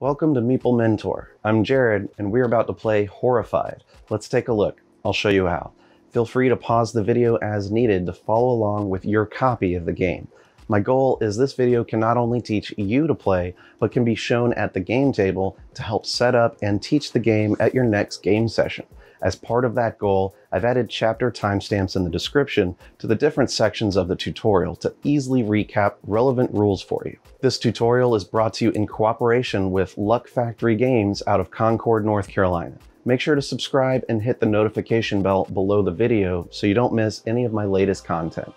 Welcome to Meeple Mentor. I'm Jared, and we're about to play Horrified. Let's take a look. I'll show you how. Feel free to pause the video as needed to follow along with your copy of the game. My goal is this video can not only teach you to play, but can be shown at the game table to help set up and teach the game at your next game session. As part of that goal, I've added chapter timestamps in the description to the different sections of the tutorial to easily recap relevant rules for you. This tutorial is brought to you in cooperation with Luck Factory Games out of Concord, North Carolina. Make sure to subscribe and hit the notification bell below the video so you don't miss any of my latest content.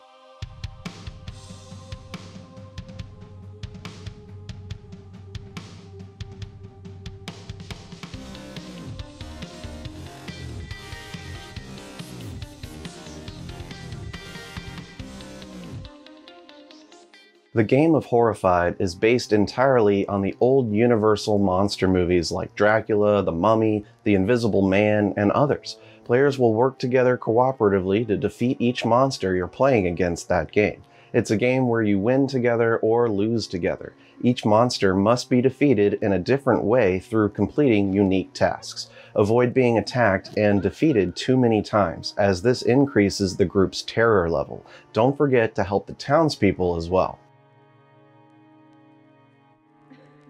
The game of Horrified is based entirely on the old Universal monster movies like Dracula, The Mummy, The Invisible Man, and others. Players will work together cooperatively to defeat each monster you're playing against that game. It's a game where you win together or lose together. Each monster must be defeated in a different way through completing unique tasks. Avoid being attacked and defeated too many times, as this increases the group's terror level. Don't forget to help the townspeople as well.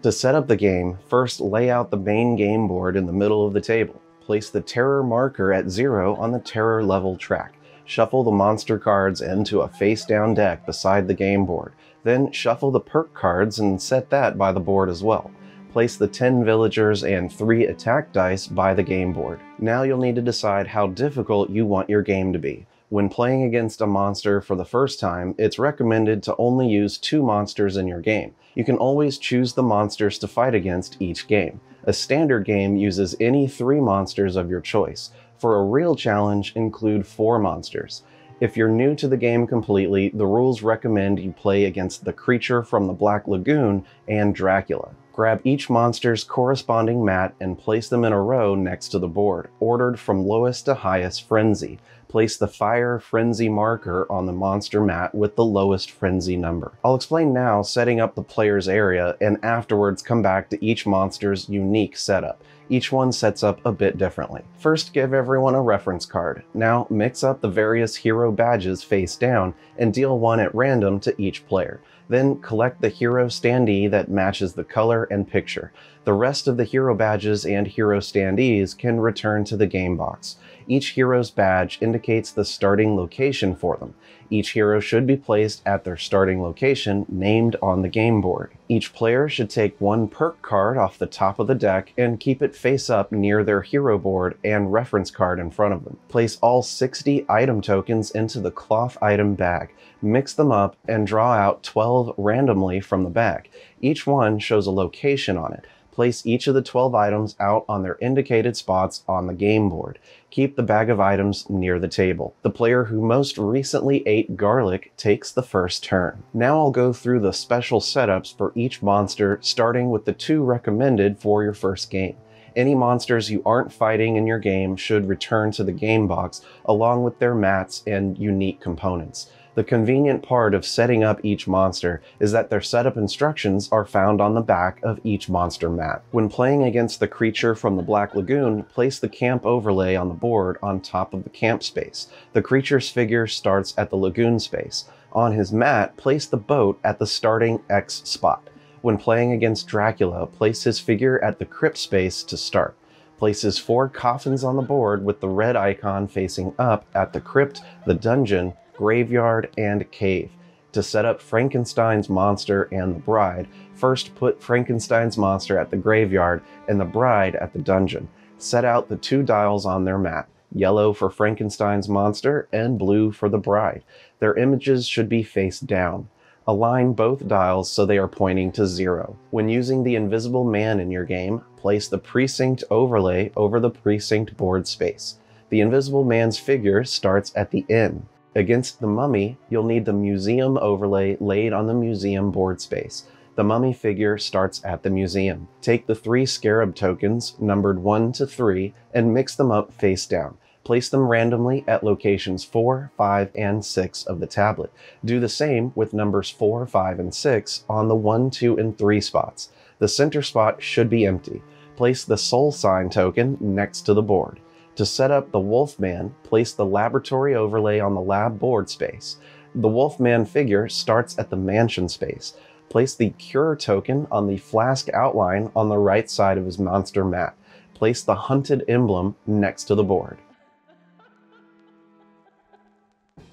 To set up the game, first lay out the main game board in the middle of the table. Place the terror marker at zero on the terror level track. Shuffle the monster cards into a face-down deck beside the game board. Then shuffle the perk cards and set that by the board as well. Place the 10 villagers and 3 attack dice by the game board. Now you'll need to decide how difficult you want your game to be. When playing against a monster for the first time, it's recommended to only use two monsters in your game. You can always choose the monsters to fight against each game. A standard game uses any three monsters of your choice. For a real challenge, include four monsters. If you're new to the game completely, the rules recommend you play against the creature from the Black Lagoon and Dracula. Grab each monster's corresponding mat and place them in a row next to the board, ordered from lowest to highest frenzy place the fire frenzy marker on the monster mat with the lowest frenzy number. I'll explain now setting up the player's area and afterwards come back to each monster's unique setup. Each one sets up a bit differently. First, give everyone a reference card. Now, mix up the various hero badges face down and deal one at random to each player. Then collect the hero standee that matches the color and picture. The rest of the hero badges and hero standees can return to the game box. Each hero's badge indicates the starting location for them. Each hero should be placed at their starting location named on the game board. Each player should take one perk card off the top of the deck and keep it face up near their hero board and reference card in front of them. Place all 60 item tokens into the cloth item bag. Mix them up and draw out 12 randomly from the bag. Each one shows a location on it. Place each of the 12 items out on their indicated spots on the game board. Keep the bag of items near the table. The player who most recently ate garlic takes the first turn. Now I'll go through the special setups for each monster, starting with the two recommended for your first game. Any monsters you aren't fighting in your game should return to the game box along with their mats and unique components. The convenient part of setting up each monster is that their setup instructions are found on the back of each monster mat. When playing against the creature from the Black Lagoon, place the camp overlay on the board on top of the camp space. The creature's figure starts at the lagoon space. On his mat, place the boat at the starting X spot. When playing against Dracula, place his figure at the crypt space to start places four coffins on the board with the red icon facing up at the crypt, the dungeon, graveyard, and cave. To set up Frankenstein's monster and the bride, first put Frankenstein's monster at the graveyard and the bride at the dungeon. Set out the two dials on their mat, yellow for Frankenstein's monster and blue for the bride. Their images should be face down. Align both dials so they are pointing to zero. When using the invisible man in your game, place the precinct overlay over the precinct board space. The invisible man's figure starts at the inn. Against the mummy, you'll need the museum overlay laid on the museum board space. The mummy figure starts at the museum. Take the three scarab tokens, numbered 1 to 3, and mix them up face down. Place them randomly at locations 4, 5, and 6 of the tablet. Do the same with numbers 4, 5, and 6 on the 1, 2, and 3 spots. The center spot should be empty. Place the soul sign token next to the board. To set up the Wolfman, place the laboratory overlay on the lab board space. The Wolfman figure starts at the mansion space. Place the Cure token on the flask outline on the right side of his monster map. Place the Hunted emblem next to the board.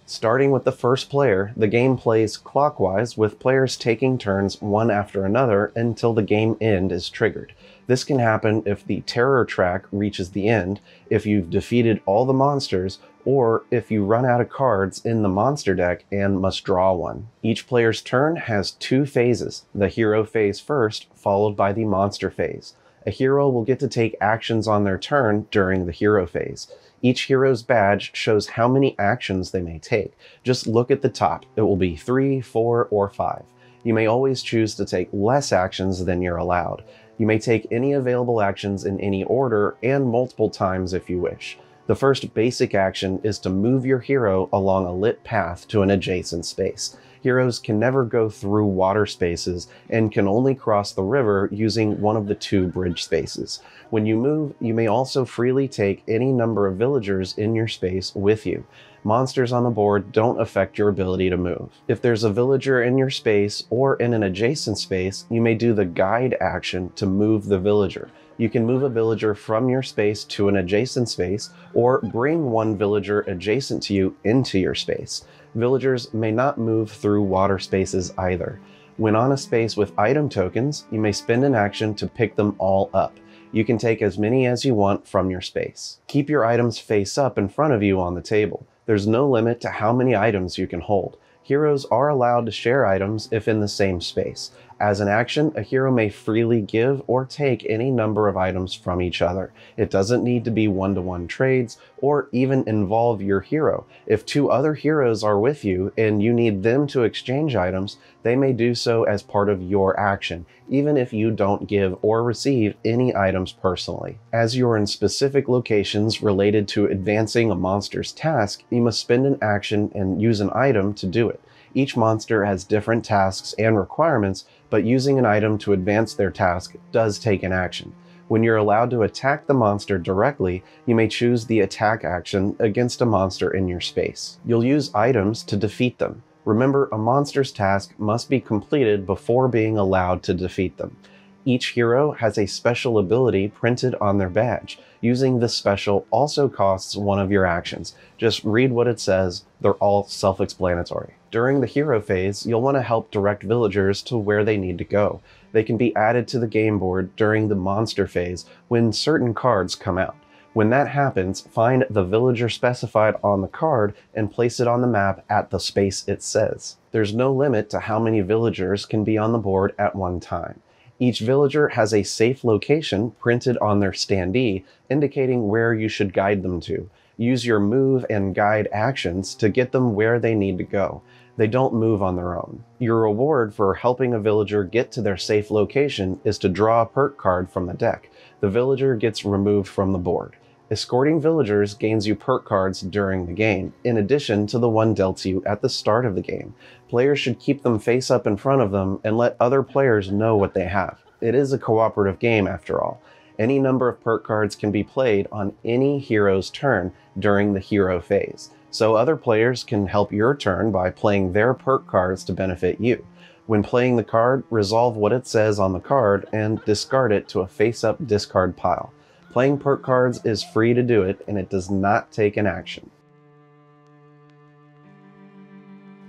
Starting with the first player, the game plays clockwise with players taking turns one after another until the game end is triggered. This can happen if the terror track reaches the end, if you've defeated all the monsters, or if you run out of cards in the monster deck and must draw one. Each player's turn has two phases, the hero phase first, followed by the monster phase. A hero will get to take actions on their turn during the hero phase. Each hero's badge shows how many actions they may take. Just look at the top. It will be 3, 4, or 5. You may always choose to take less actions than you're allowed. You may take any available actions in any order and multiple times if you wish. The first basic action is to move your hero along a lit path to an adjacent space. Heroes can never go through water spaces and can only cross the river using one of the two bridge spaces. When you move, you may also freely take any number of villagers in your space with you. Monsters on the board don't affect your ability to move. If there's a villager in your space or in an adjacent space, you may do the guide action to move the villager you can move a villager from your space to an adjacent space or bring one villager adjacent to you into your space. Villagers may not move through water spaces either. When on a space with item tokens, you may spend an action to pick them all up. You can take as many as you want from your space. Keep your items face up in front of you on the table. There's no limit to how many items you can hold. Heroes are allowed to share items if in the same space. As an action, a hero may freely give or take any number of items from each other. It doesn't need to be one-to-one -one trades or even involve your hero. If two other heroes are with you and you need them to exchange items, they may do so as part of your action, even if you don't give or receive any items personally. As you're in specific locations related to advancing a monster's task, you must spend an action and use an item to do it. Each monster has different tasks and requirements, but using an item to advance their task does take an action. When you're allowed to attack the monster directly, you may choose the attack action against a monster in your space. You'll use items to defeat them. Remember, a monster's task must be completed before being allowed to defeat them. Each hero has a special ability printed on their badge. Using this special also costs one of your actions. Just read what it says, they're all self-explanatory. During the hero phase, you'll want to help direct villagers to where they need to go. They can be added to the game board during the monster phase when certain cards come out. When that happens, find the villager specified on the card and place it on the map at the space it says. There's no limit to how many villagers can be on the board at one time. Each villager has a safe location printed on their standee, indicating where you should guide them to. Use your move and guide actions to get them where they need to go. They don't move on their own. Your reward for helping a villager get to their safe location is to draw a perk card from the deck. The villager gets removed from the board. Escorting villagers gains you perk cards during the game, in addition to the one dealt to you at the start of the game. Players should keep them face up in front of them and let other players know what they have. It is a cooperative game after all. Any number of perk cards can be played on any hero's turn during the hero phase, so other players can help your turn by playing their perk cards to benefit you. When playing the card, resolve what it says on the card and discard it to a face-up discard pile. Playing perk cards is free to do it, and it does not take an action.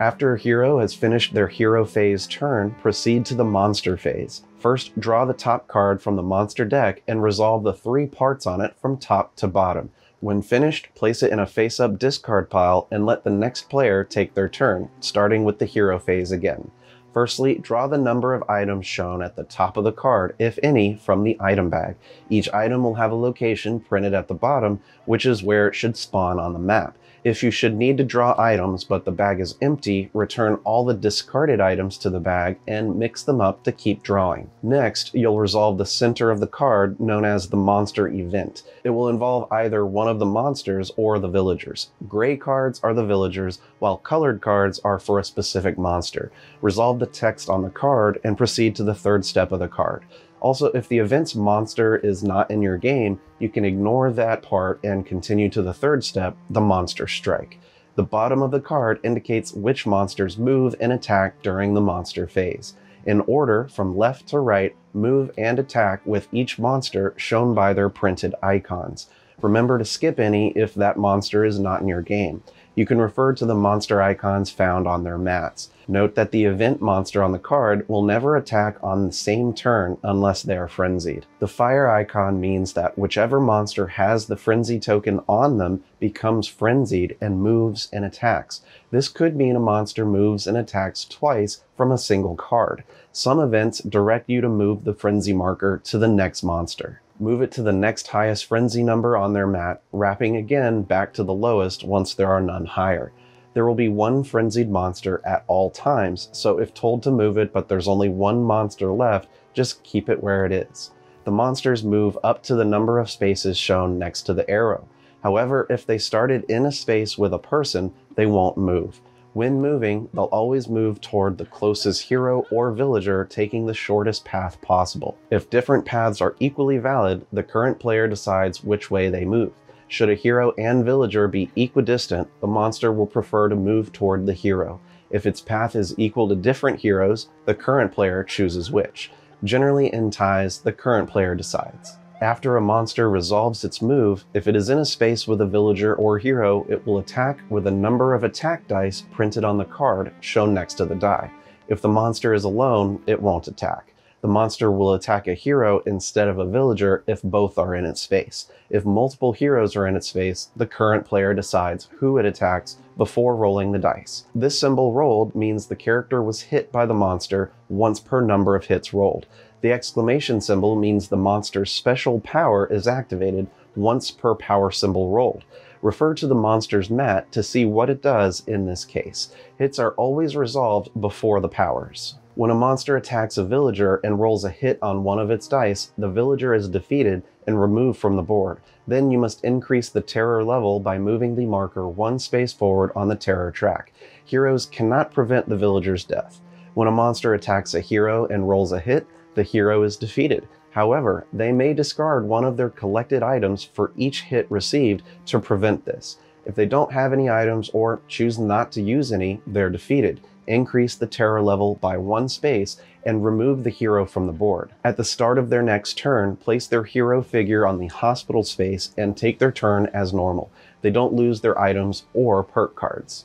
After a hero has finished their hero phase turn, proceed to the monster phase. First, draw the top card from the monster deck and resolve the three parts on it from top to bottom. When finished, place it in a face-up discard pile and let the next player take their turn, starting with the hero phase again. Firstly, draw the number of items shown at the top of the card, if any, from the item bag. Each item will have a location printed at the bottom, which is where it should spawn on the map. If you should need to draw items but the bag is empty, return all the discarded items to the bag and mix them up to keep drawing. Next, you'll resolve the center of the card known as the monster event. It will involve either one of the monsters or the villagers. Gray cards are the villagers, while colored cards are for a specific monster. Resolve the text on the card and proceed to the third step of the card. Also, if the event's monster is not in your game, you can ignore that part and continue to the third step, the monster strike. The bottom of the card indicates which monsters move and attack during the monster phase. In order from left to right, move and attack with each monster shown by their printed icons. Remember to skip any if that monster is not in your game. You can refer to the monster icons found on their mats. Note that the event monster on the card will never attack on the same turn unless they are frenzied. The fire icon means that whichever monster has the frenzy token on them becomes frenzied and moves and attacks. This could mean a monster moves and attacks twice from a single card. Some events direct you to move the frenzy marker to the next monster move it to the next highest frenzy number on their mat, wrapping again back to the lowest once there are none higher. There will be one frenzied monster at all times, so if told to move it but there's only one monster left, just keep it where it is. The monsters move up to the number of spaces shown next to the arrow. However, if they started in a space with a person, they won't move. When moving, they'll always move toward the closest hero or villager taking the shortest path possible. If different paths are equally valid, the current player decides which way they move. Should a hero and villager be equidistant, the monster will prefer to move toward the hero. If its path is equal to different heroes, the current player chooses which. Generally in ties, the current player decides. After a monster resolves its move, if it is in a space with a villager or hero, it will attack with a number of attack dice printed on the card shown next to the die. If the monster is alone, it won't attack. The monster will attack a hero instead of a villager if both are in its space. If multiple heroes are in its space, the current player decides who it attacks before rolling the dice. This symbol rolled means the character was hit by the monster once per number of hits rolled. The exclamation symbol means the monster's special power is activated once per power symbol rolled. Refer to the monster's mat to see what it does in this case. Hits are always resolved before the powers. When a monster attacks a villager and rolls a hit on one of its dice, the villager is defeated and removed from the board. Then you must increase the terror level by moving the marker one space forward on the terror track. Heroes cannot prevent the villager's death. When a monster attacks a hero and rolls a hit, the hero is defeated. However, they may discard one of their collected items for each hit received to prevent this. If they don't have any items or choose not to use any, they're defeated. Increase the terror level by one space and remove the hero from the board. At the start of their next turn, place their hero figure on the hospital space and take their turn as normal. They don't lose their items or perk cards.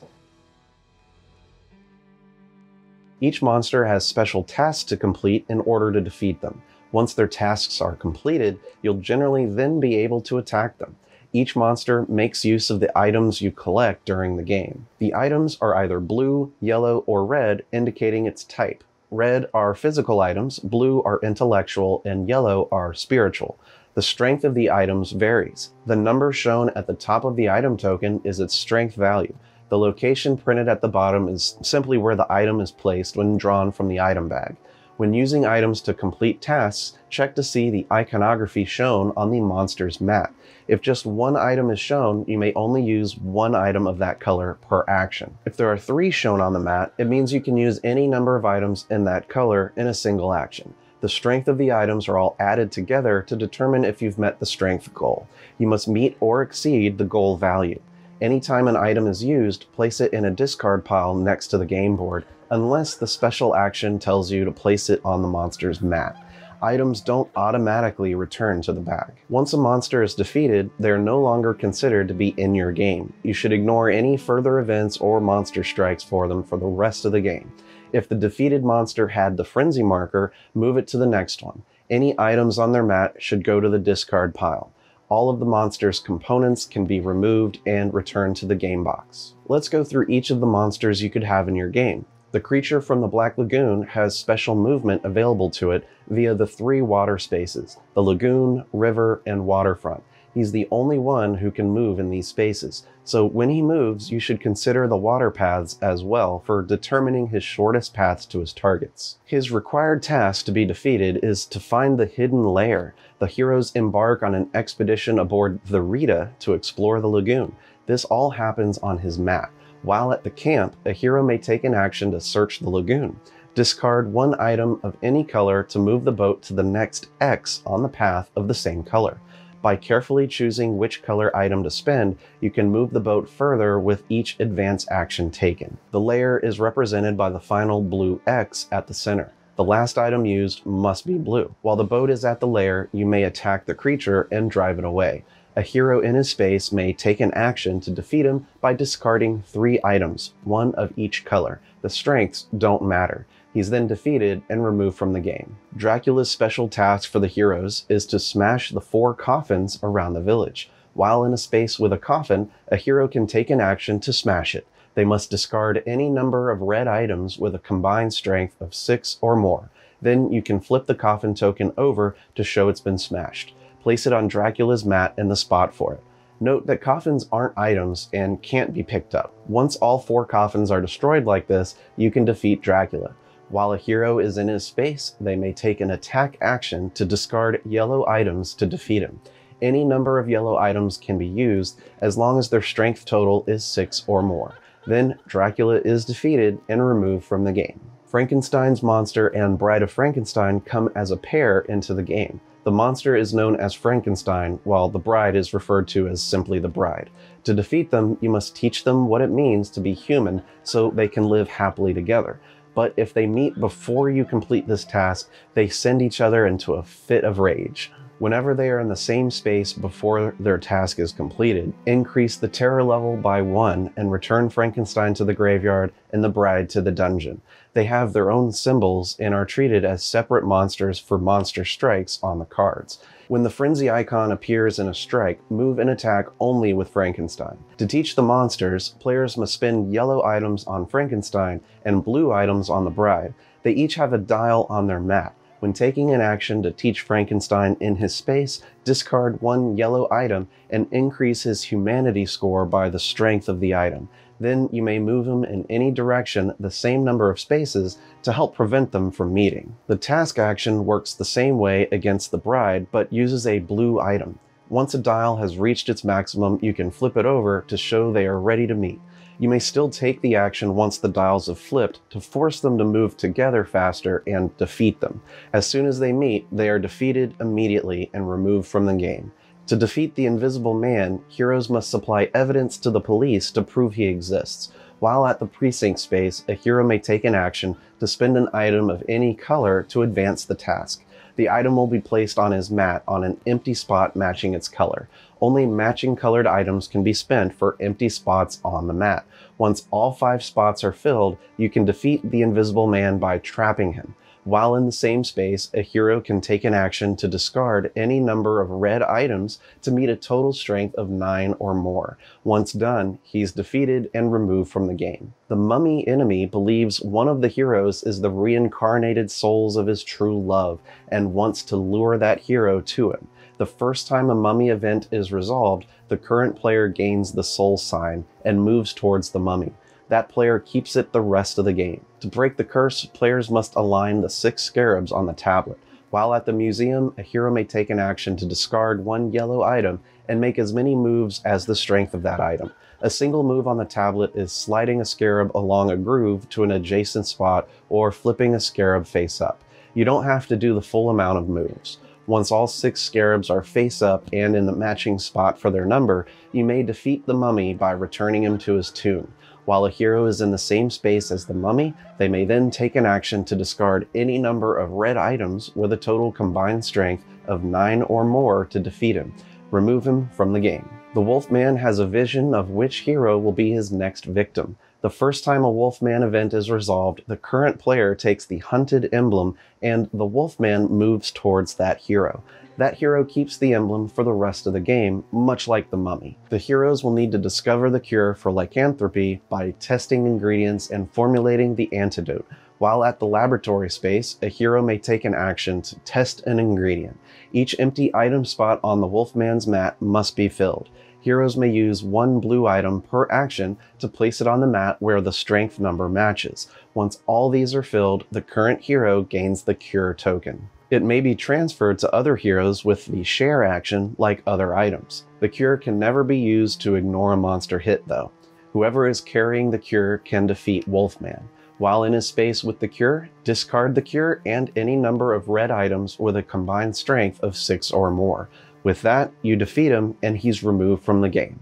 Each monster has special tasks to complete in order to defeat them. Once their tasks are completed, you'll generally then be able to attack them. Each monster makes use of the items you collect during the game. The items are either blue, yellow, or red, indicating its type. Red are physical items, blue are intellectual, and yellow are spiritual. The strength of the items varies. The number shown at the top of the item token is its strength value. The location printed at the bottom is simply where the item is placed when drawn from the item bag. When using items to complete tasks, check to see the iconography shown on the monster's mat. If just one item is shown, you may only use one item of that color per action. If there are three shown on the mat, it means you can use any number of items in that color in a single action. The strength of the items are all added together to determine if you've met the strength goal. You must meet or exceed the goal value. Anytime an item is used, place it in a discard pile next to the game board, unless the special action tells you to place it on the monster's mat. Items don't automatically return to the bag. Once a monster is defeated, they are no longer considered to be in your game. You should ignore any further events or monster strikes for them for the rest of the game. If the defeated monster had the frenzy marker, move it to the next one. Any items on their mat should go to the discard pile all of the monster's components can be removed and returned to the game box. Let's go through each of the monsters you could have in your game. The creature from the Black Lagoon has special movement available to it via the three water spaces, the lagoon, river, and waterfront. He's the only one who can move in these spaces, so when he moves, you should consider the water paths as well for determining his shortest paths to his targets. His required task to be defeated is to find the hidden lair. The heroes embark on an expedition aboard the Rita to explore the lagoon. This all happens on his map. While at the camp, a hero may take an action to search the lagoon. Discard one item of any color to move the boat to the next X on the path of the same color. By carefully choosing which color item to spend, you can move the boat further with each advance action taken. The lair is represented by the final blue X at the center. The last item used must be blue. While the boat is at the lair, you may attack the creature and drive it away. A hero in his space may take an action to defeat him by discarding three items, one of each color. The strengths don't matter. He's then defeated and removed from the game. Dracula's special task for the heroes is to smash the four coffins around the village. While in a space with a coffin, a hero can take an action to smash it. They must discard any number of red items with a combined strength of 6 or more. Then you can flip the coffin token over to show it's been smashed. Place it on Dracula's mat in the spot for it. Note that coffins aren't items and can't be picked up. Once all four coffins are destroyed like this, you can defeat Dracula. While a hero is in his space, they may take an attack action to discard yellow items to defeat him. Any number of yellow items can be used as long as their strength total is 6 or more. Then Dracula is defeated and removed from the game. Frankenstein's monster and Bride of Frankenstein come as a pair into the game. The monster is known as Frankenstein, while the bride is referred to as simply the bride. To defeat them, you must teach them what it means to be human so they can live happily together but if they meet before you complete this task, they send each other into a fit of rage. Whenever they are in the same space before their task is completed, increase the terror level by one and return Frankenstein to the graveyard and the bride to the dungeon. They have their own symbols and are treated as separate monsters for monster strikes on the cards. When the frenzy icon appears in a strike, move and attack only with Frankenstein. To teach the monsters, players must spend yellow items on Frankenstein and blue items on the bride. They each have a dial on their mat. When taking an action to teach Frankenstein in his space, discard one yellow item and increase his humanity score by the strength of the item. Then you may move him in any direction the same number of spaces to help prevent them from meeting. The task action works the same way against the bride, but uses a blue item. Once a dial has reached its maximum, you can flip it over to show they are ready to meet. You may still take the action once the dials have flipped to force them to move together faster and defeat them. As soon as they meet, they are defeated immediately and removed from the game. To defeat the Invisible Man, heroes must supply evidence to the police to prove he exists. While at the precinct space, a hero may take an action to spend an item of any color to advance the task. The item will be placed on his mat on an empty spot matching its color. Only matching colored items can be spent for empty spots on the mat. Once all five spots are filled, you can defeat the Invisible Man by trapping him. While in the same space, a hero can take an action to discard any number of red items to meet a total strength of 9 or more. Once done, he's defeated and removed from the game. The mummy enemy believes one of the heroes is the reincarnated souls of his true love and wants to lure that hero to him. The first time a mummy event is resolved, the current player gains the soul sign and moves towards the mummy that player keeps it the rest of the game. To break the curse, players must align the six scarabs on the tablet. While at the museum, a hero may take an action to discard one yellow item and make as many moves as the strength of that item. A single move on the tablet is sliding a scarab along a groove to an adjacent spot or flipping a scarab face up. You don't have to do the full amount of moves. Once all six scarabs are face up and in the matching spot for their number, you may defeat the mummy by returning him to his tomb. While a hero is in the same space as the mummy, they may then take an action to discard any number of red items with a total combined strength of 9 or more to defeat him. Remove him from the game. The Wolfman has a vision of which hero will be his next victim. The first time a Wolfman event is resolved, the current player takes the hunted emblem and the Wolfman moves towards that hero that hero keeps the emblem for the rest of the game, much like the mummy. The heroes will need to discover the cure for lycanthropy by testing ingredients and formulating the antidote. While at the laboratory space, a hero may take an action to test an ingredient. Each empty item spot on the Wolfman's mat must be filled. Heroes may use one blue item per action to place it on the mat where the strength number matches. Once all these are filled, the current hero gains the cure token. It may be transferred to other heroes with the share action like other items. The cure can never be used to ignore a monster hit though. Whoever is carrying the cure can defeat Wolfman. While in his space with the cure, discard the cure and any number of red items with a combined strength of 6 or more. With that, you defeat him and he's removed from the game.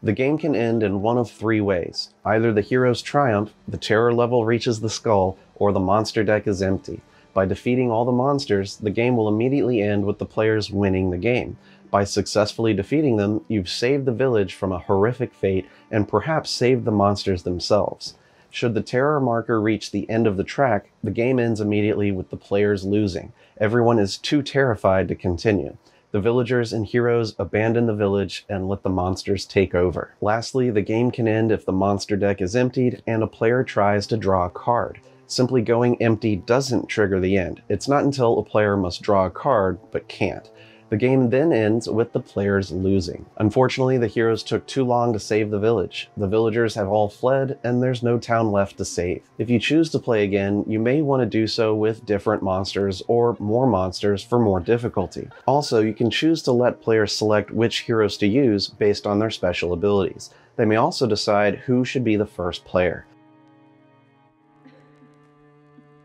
The game can end in one of three ways. Either the heroes triumph, the terror level reaches the skull, or the monster deck is empty. By defeating all the monsters, the game will immediately end with the players winning the game. By successfully defeating them, you've saved the village from a horrific fate and perhaps saved the monsters themselves. Should the terror marker reach the end of the track, the game ends immediately with the players losing. Everyone is too terrified to continue. The villagers and heroes abandon the village and let the monsters take over. Lastly, the game can end if the monster deck is emptied and a player tries to draw a card. Simply going empty doesn't trigger the end. It's not until a player must draw a card, but can't. The game then ends with the players losing. Unfortunately, the heroes took too long to save the village. The villagers have all fled, and there's no town left to save. If you choose to play again, you may want to do so with different monsters or more monsters for more difficulty. Also, you can choose to let players select which heroes to use based on their special abilities. They may also decide who should be the first player.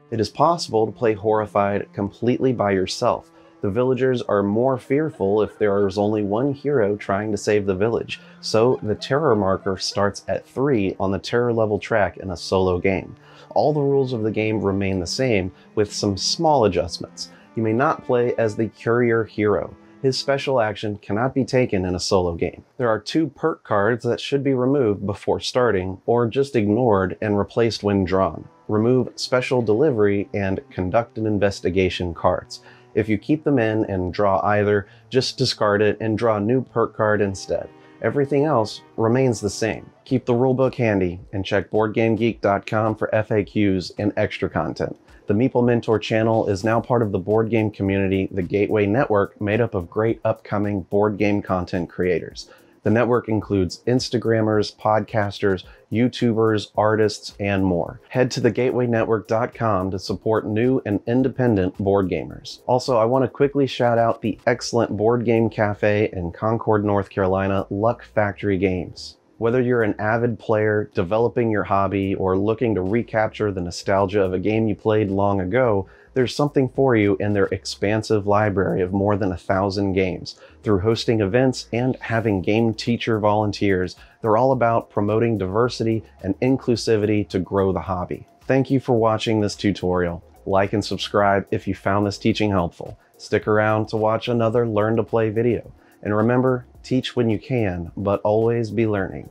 It is possible to play Horrified completely by yourself, the villagers are more fearful if there is only one hero trying to save the village, so the terror marker starts at 3 on the terror level track in a solo game. All the rules of the game remain the same, with some small adjustments. You may not play as the courier hero. His special action cannot be taken in a solo game. There are two perk cards that should be removed before starting, or just ignored and replaced when drawn. Remove Special Delivery and Conduct an Investigation cards. If you keep them in and draw either, just discard it and draw a new perk card instead. Everything else remains the same. Keep the rulebook handy and check BoardGameGeek.com for FAQs and extra content. The Meeple Mentor channel is now part of the board game community, the Gateway Network, made up of great upcoming board game content creators. The network includes Instagrammers, podcasters, YouTubers, artists, and more. Head to thegatewaynetwork.com to support new and independent board gamers. Also, I want to quickly shout out the excellent board game cafe in Concord, North Carolina, Luck Factory Games. Whether you're an avid player, developing your hobby, or looking to recapture the nostalgia of a game you played long ago, there's something for you in their expansive library of more than a thousand games. Through hosting events and having game teacher volunteers, they're all about promoting diversity and inclusivity to grow the hobby. Thank you for watching this tutorial. Like and subscribe if you found this teaching helpful. Stick around to watch another Learn to Play video. And remember, teach when you can, but always be learning.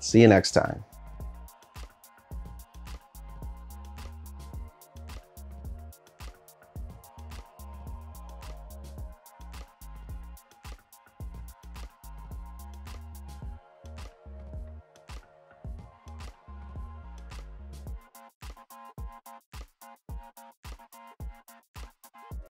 See you next time.